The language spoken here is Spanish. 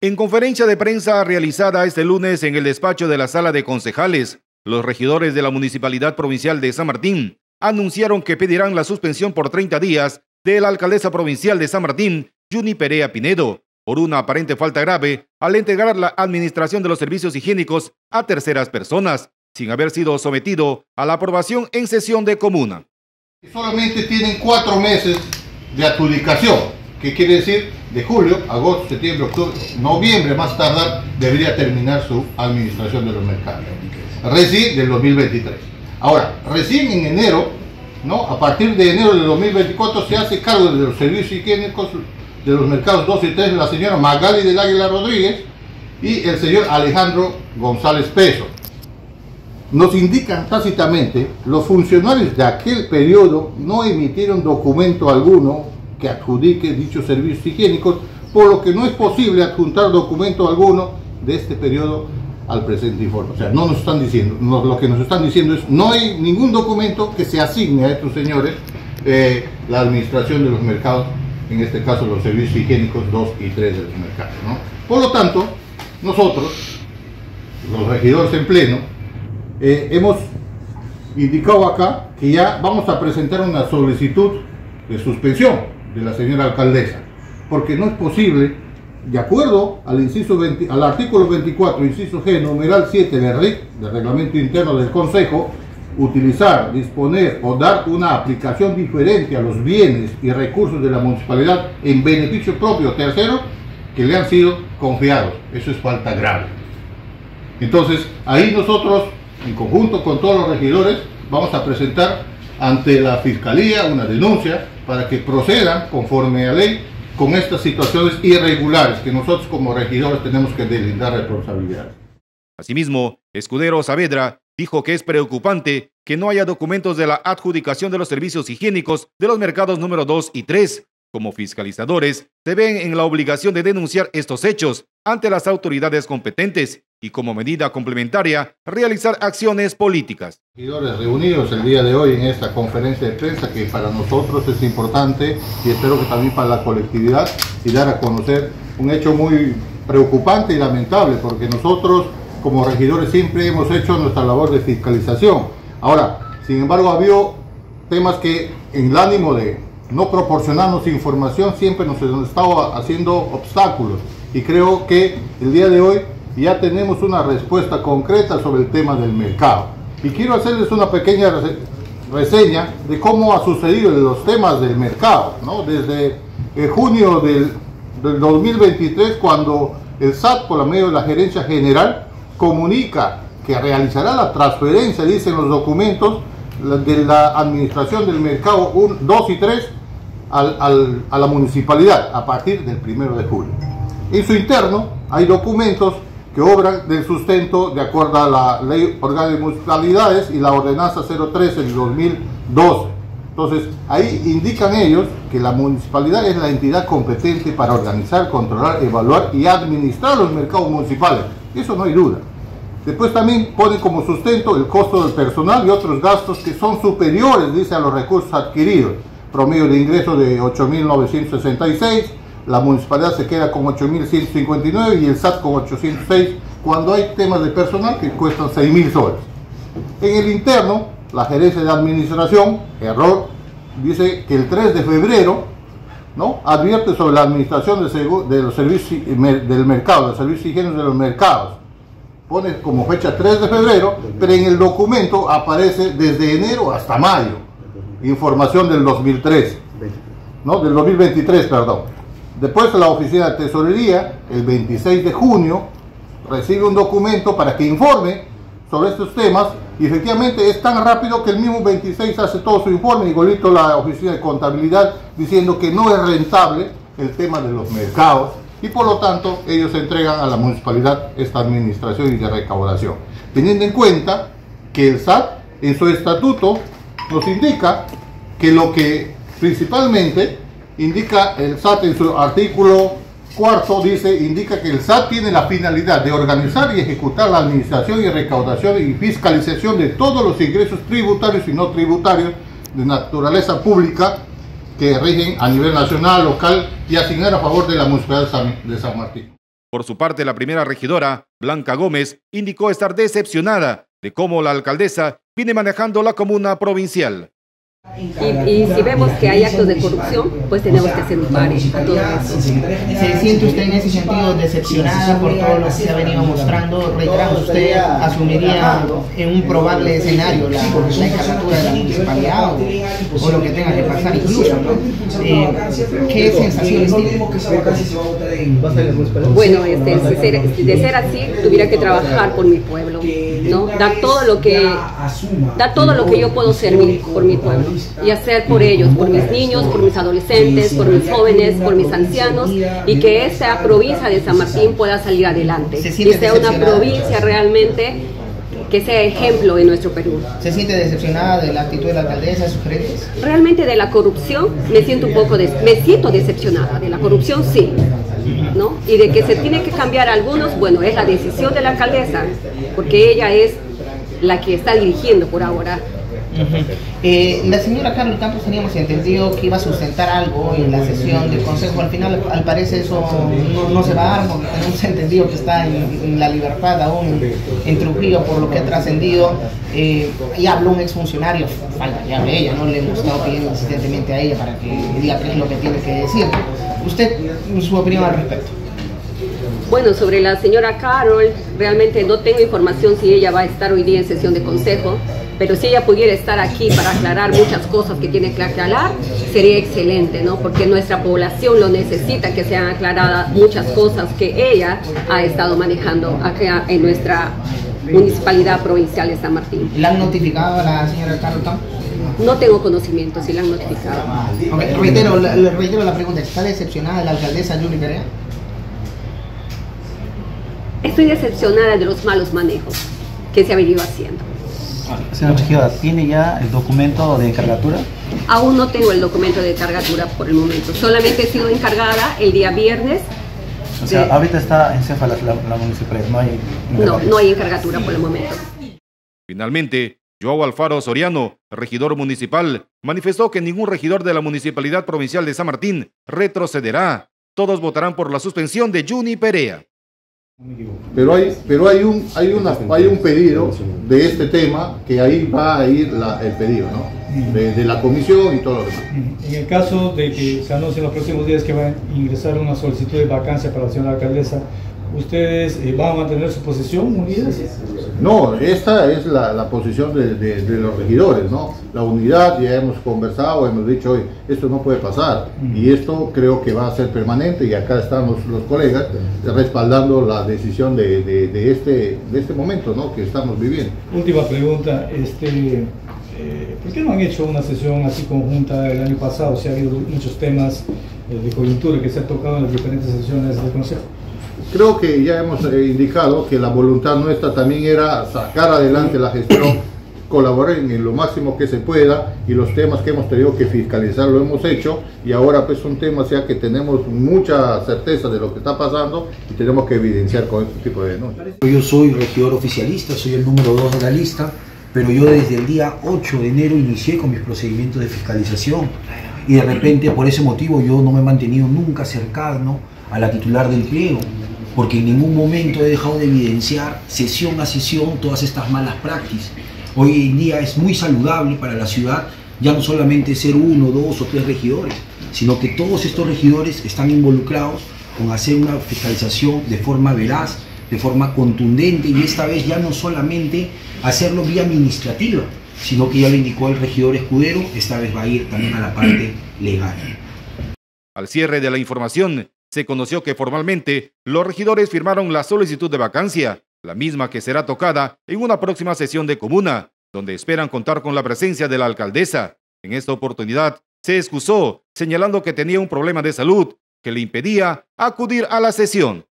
En conferencia de prensa realizada este lunes en el despacho de la sala de concejales, los regidores de la Municipalidad Provincial de San Martín anunciaron que pedirán la suspensión por 30 días de la alcaldesa provincial de San Martín, Juni Perea Pinedo, por una aparente falta grave al entregar la administración de los servicios higiénicos a terceras personas, sin haber sido sometido a la aprobación en sesión de comuna. Solamente tienen cuatro meses de adjudicación, que quiere decir de julio, agosto, septiembre, octubre, noviembre más tardar debería terminar su administración de los mercados. Recién del 2023. Ahora, recién en enero, ¿no? a partir de enero del 2024 se hace cargo de los servicios higiénicos de los mercados 2 y 3 la señora Magali del Águila Rodríguez y el señor Alejandro González Peso. Nos indican tácitamente, los funcionarios de aquel periodo no emitieron documento alguno que adjudique dichos servicios higiénicos, por lo que no es posible adjuntar documento alguno de este periodo al presente informe. O sea, no nos están diciendo, lo que nos están diciendo es no hay ningún documento que se asigne a estos señores eh, la administración de los mercados en este caso los servicios higiénicos 2 y 3 de los mercados. Por lo tanto, nosotros, los regidores en pleno, eh, hemos indicado acá que ya vamos a presentar una solicitud de suspensión de la señora alcaldesa, porque no es posible, de acuerdo al, inciso al artículo 24, inciso G, numeral 7 del RIC, del Reglamento Interno del Consejo, utilizar, disponer o dar una aplicación diferente a los bienes y recursos de la municipalidad en beneficio propio tercero que le han sido confiados. Eso es falta grave. Entonces, ahí nosotros, en conjunto con todos los regidores, vamos a presentar ante la Fiscalía una denuncia para que procedan conforme a ley con estas situaciones irregulares que nosotros como regidores tenemos que deslindar responsabilidades. Asimismo, Escudero Saavedra dijo que es preocupante que no haya documentos de la adjudicación de los servicios higiénicos de los mercados número 2 y 3. Como fiscalizadores, se ven en la obligación de denunciar estos hechos ante las autoridades competentes y como medida complementaria realizar acciones políticas. Reunidos el día de hoy en esta conferencia de prensa que para nosotros es importante y espero que también para la colectividad y dar a conocer un hecho muy preocupante y lamentable porque nosotros como regidores siempre hemos hecho nuestra labor de fiscalización. Ahora, sin embargo, había temas que en el ánimo de no proporcionarnos información siempre nos han estado haciendo obstáculos. Y creo que el día de hoy ya tenemos una respuesta concreta sobre el tema del mercado. Y quiero hacerles una pequeña reseña de cómo ha sucedido los temas del mercado, ¿no? Desde eh, junio del, del 2023, cuando el SAT, por la medio de la gerencia general, comunica que realizará la transferencia, dicen los documentos, de la administración del mercado 1, 2 y 3 al, a la municipalidad a partir del 1 de julio. En su interno hay documentos que obran del sustento de acuerdo a la ley orgánica de municipalidades y la ordenanza 013 del 2012. Entonces, ahí indican ellos que la municipalidad es la entidad competente para organizar, controlar, evaluar y administrar los mercados municipales. Eso no hay duda. Después también ponen como sustento el costo del personal y otros gastos que son superiores, dice, a los recursos adquiridos. Promedio de ingresos de 8.966, la municipalidad se queda con 8.159 y el SAT con 806, cuando hay temas de personal que cuestan 6.000 soles. En el interno, la gerencia de administración, error, dice que el 3 de febrero ¿no? advierte sobre la administración de, los servicios del mercado, los servicios higiénicos de los mercados. Pone como fecha 3 de febrero, pero en el documento aparece desde enero hasta mayo. Información del 2003, ¿no? Del 2023, perdón. Después la oficina de tesorería, el 26 de junio, recibe un documento para que informe sobre estos temas y efectivamente es tan rápido que el mismo 26 hace todo su informe, igualito la oficina de contabilidad diciendo que no es rentable el tema de los mercados y por lo tanto ellos entregan a la municipalidad esta administración y de recaudación. Teniendo en cuenta que el SAT en su estatuto nos indica que lo que principalmente indica el SAT en su artículo Cuarto dice, indica que el SAT tiene la finalidad de organizar y ejecutar la administración y recaudación y fiscalización de todos los ingresos tributarios y no tributarios de naturaleza pública que rigen a nivel nacional, local y asignar a favor de la municipalidad de San Martín. Por su parte, la primera regidora, Blanca Gómez, indicó estar decepcionada de cómo la alcaldesa viene manejando la comuna provincial. Y, si vemos que hay actos de corrupción, pues tenemos que hacer un pare a todo eso. ¿Se siente usted en ese sentido decepcionada por todo lo que se ha venido mostrando? Reiterando, ¿usted asumiría en un probable escenario la, la de la municipalidad o, lo que tenga que pasar incluso? ¿no? Eh, ¿Qué sensaciones tiene? Bueno, este, de ser así, tuviera que trabajar por mi pueblo, ¿no? Dar todo lo que, dar todo lo que yo puedo servir por mi pueblo y hacer por ellos, por mis niños, por mis adolescentes, por mis jóvenes, por mis ancianos y que esta provincia de San Martín pueda salir adelante y sea una provincia realmente que sea ejemplo en nuestro Perú. ¿Se siente decepcionada de la actitud de la alcaldesa, sus gerentes? Realmente de la corrupción me siento un poco, me siento decepcionada, de la corrupción sí, ¿no? Y de que se tiene que cambiar algunos, bueno, es la decisión de la alcaldesa, porque ella es la que está dirigiendo por ahora eh, la señora Carlos Campos teníamos entendido que iba a sustentar algo en la sesión del Consejo. Al final, al parecer, eso no, se va a dar porque tenemos entendido que está en, la libertad aún en Trujillo por lo que ha trascendido. Eh, y habló un exfuncionario, falta que hable ella, no le hemos estado pidiendo insistentemente a ella para que diga qué es lo que tiene que decir. ¿Usted, su opinión al respecto? Bueno, sobre la señora Carol, realmente no tengo información si ella va a estar hoy día en sesión de consejo pero si ella pudiera estar aquí para aclarar muchas cosas que tiene que aclarar, sería excelente, ¿no? Porque nuestra población lo necesita, que sean aclaradas muchas cosas que ella ha estado manejando acá en nuestra municipalidad provincial de San Martín. ¿La han notificado a la señora Carlos No tengo conocimiento si la han notificado. Okay, reitero, reitero la pregunta, ¿está decepcionada la alcaldesa Juli Perea? Estoy decepcionada de los malos manejos que se ha venido haciendo. Señora regidora, ¿tiene ya el documento de encargatura? Aún no tengo el documento de encargatura por el momento. Solamente he sido encargada el día viernes. O sea, ahorita está en Céfalas la, la, municipalidad, no hay No, no hay encargatura por el momento. Finalmente, Joao Alfaro Soriano, regidor municipal, manifestó que ningún regidor de la Municipalidad Provincial de San Martín retrocederá. Todos votarán por la suspensión de Juni Perea. Pero hay, pero hay un, hay una, hay un pedido de este tema que ahí va a ir el pedido, ¿no? De, la comisión y todo lo demás. En el caso de que se anuncie en los próximos días que va a ingresar una solicitud de vacancia para la señora alcaldesa, ¿ustedes eh, van a mantener su posición unidas? No, esta es la, posición de, los regidores, ¿no? La unidad, ya hemos conversado, hemos dicho, hoy esto no puede pasar y esto creo que va a ser permanente y acá están los, colegas respaldando la decisión de, este, de este momento, ¿no? Que estamos viviendo. Última pregunta, este, eh, ¿por qué no han hecho una sesión así conjunta el año pasado? Si ha habido muchos temas eh, de coyuntura que se han tocado en las diferentes sesiones del Consejo. Creo que ya hemos eh, indicado que la voluntad nuestra también era sacar adelante la gestión, colaborar en lo máximo que se pueda y los temas que hemos tenido que fiscalizar lo hemos hecho y ahora pues son temas ya que tenemos mucha certeza de lo que está pasando y tenemos que evidenciar con este tipo de denuncias. Yo soy regidor oficialista, soy el número 2 de la lista, pero yo desde el día 8 de enero inicié con mis procedimientos de fiscalización y de repente por ese motivo yo no me he mantenido nunca cercano a la titular del pliego porque en ningún momento he dejado de evidenciar sesión a sesión todas estas malas prácticas. Hoy en día es muy saludable para la ciudad ya no solamente ser uno, dos o tres regidores, sino que todos estos regidores están involucrados con hacer una fiscalización de forma veraz, de forma contundente y esta vez ya no solamente hacerlo vía administrativa, sino que ya lo indicó el regidor escudero, esta vez va a ir también a la parte legal. Al cierre de la información, se conoció que formalmente los regidores firmaron la solicitud de vacancia, la misma que será tocada en una próxima sesión de comuna, donde esperan contar con la presencia de la alcaldesa. En esta oportunidad, se excusó, señalando que tenía un problema de salud que le impedía acudir a la sesión.